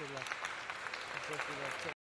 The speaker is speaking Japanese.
Teşekkürler. Teşekkürler. Çok